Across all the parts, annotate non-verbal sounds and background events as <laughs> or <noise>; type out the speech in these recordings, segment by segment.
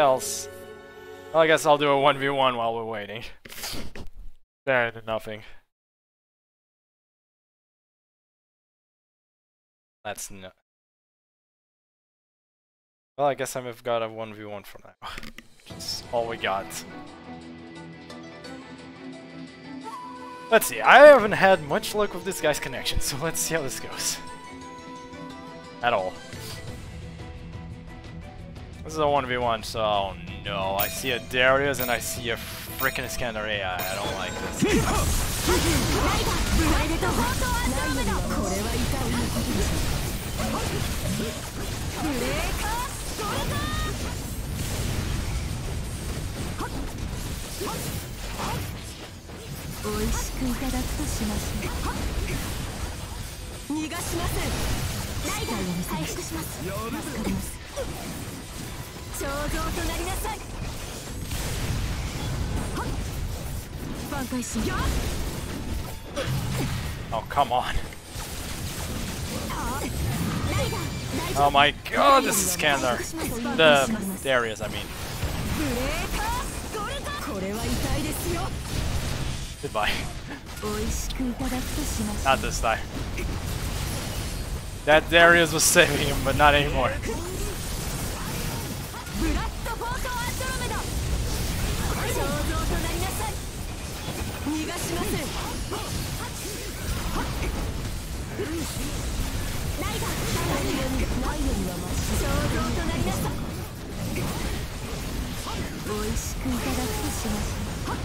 else. Well, I guess I'll do a 1v1 while we're waiting. <laughs> Better than nothing. That's no. Well, I guess I've got a 1v1 for now. <laughs> That's all we got. Let's see, I haven't had much luck with this guy's connection, so let's see how this goes. At all. This is a 1v1, so oh no, I see a Darius and I see a freaking Iskander AI. I. Don't like this. 肖像となりなさい挽回しよ Oh, come on. Oh my god, this Iskander. The, Darius, I mean. Goodbye. not this time. That Darius was saving him, but not anymore. ブラッドフォートアンドロメダ。肖像となりなさい。逃がしません。ライダー。は肖像となりなさい。美味しくいただくとしましょう。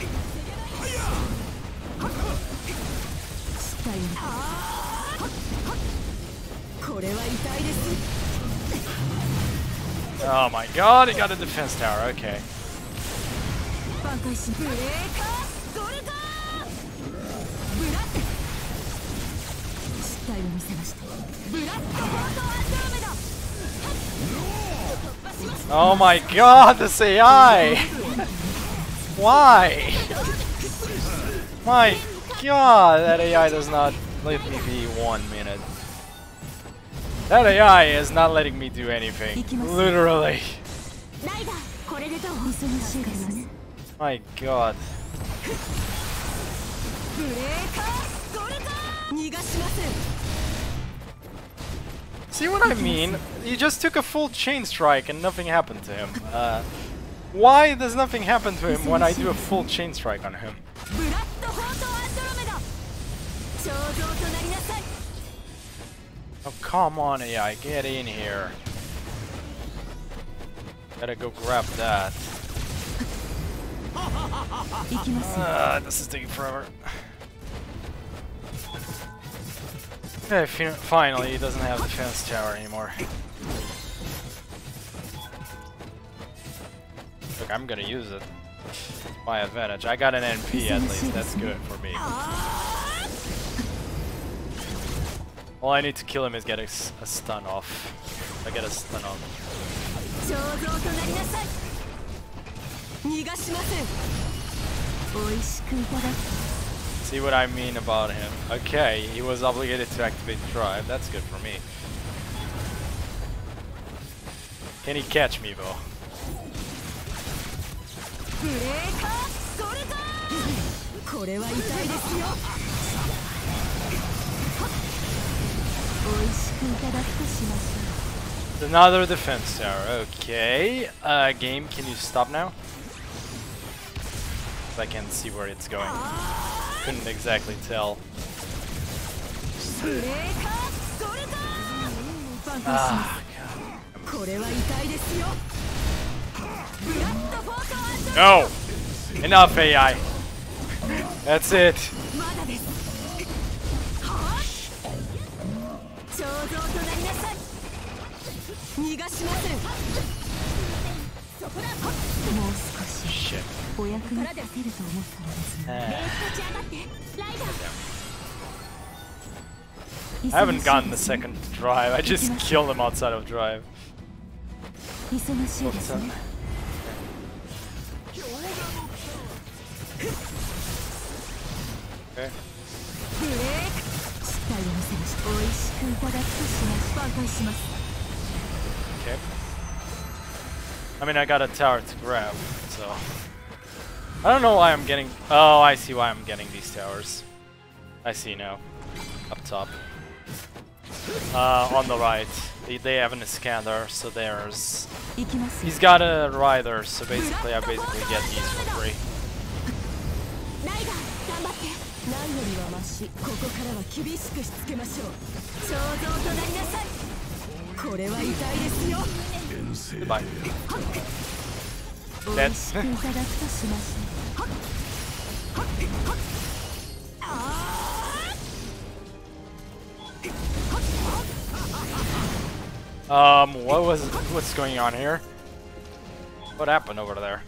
したよこれは痛いです。Oh my god, he got a defense tower, okay. Oh my god, this AI! Why? My god, that AI does not let me be one minute. That AI is not letting me do anything. Literally. My god. See what I mean? He just took a full chain strike and nothing happened to him. Uh, why does nothing happen to him when I do a full chain strike on him? Oh, come on, AI, get in here. Gotta go grab that. Uh, this is taking forever. Finally, he doesn't have the defense tower anymore. Look, I'm gonna use it. It's My advantage. I got an NP at least, that's good for me. All I need to kill him is get a, a stun off. I get a stun off. See what I mean about him. Okay, he was obligated to activate Drive. That's good for me. Can he catch me, though? <laughs> Another defense tower, okay. Uh, game, can you stop now? I can't see where it's going. Couldn't exactly tell. Ah, God. No! Enough AI! That's it! Shit. I haven't gotten the second drive, I just killed him outside of drive. What's up? Okay. Okay. I mean, I got a tower to grab, so... I don't know why I'm getting... Oh, I see why I'm getting these towers. I see now. Up top. Uh, on the right. They, they have an Iskander, so there's... He's got a Rider, so basically I basically get these for free. 何よりはマシここからは厳しくしつけましょう肖像となりなさいこれは痛いですよ Goodbye. Dead. um, what was what's going on here? What happened over there?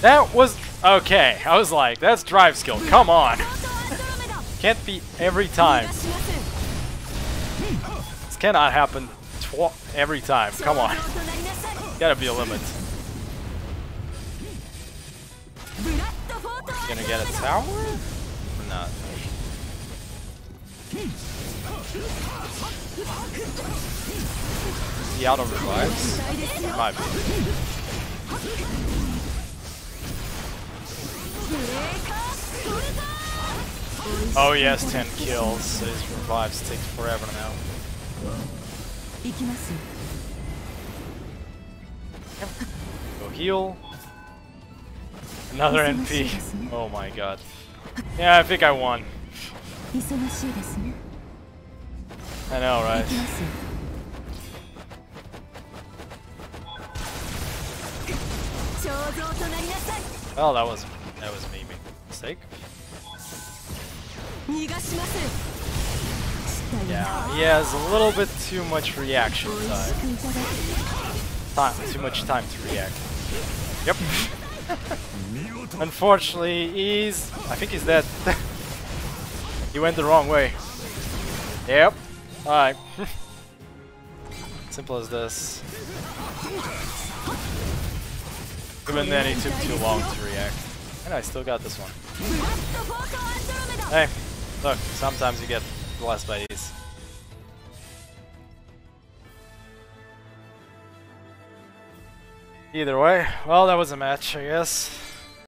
That was... Okay, I was like, that's drive skill, come on! Can't be every time. This cannot happen every time, come on. Gotta be a limit. Gonna get a tower? Or not? He auto revives? Might be. Oh yes, 10 kills. His revives take forever now. Go heal. Another NP. Oh my god. Yeah, I think I won. I know, right? Well, that was that was me making a mistake. Yeah, he has a little bit too much reaction time. Time, too much time to react. Yep. <laughs> Unfortunately, he's... I think he's dead. <laughs> he went the wrong way. Yep. Alright. <laughs> Simple as this. Even then, he took too long to react. And I still got this one. Hey, look, sometimes you get blessed by these. Either way, well, that was a match, I guess.